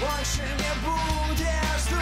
больше не будешь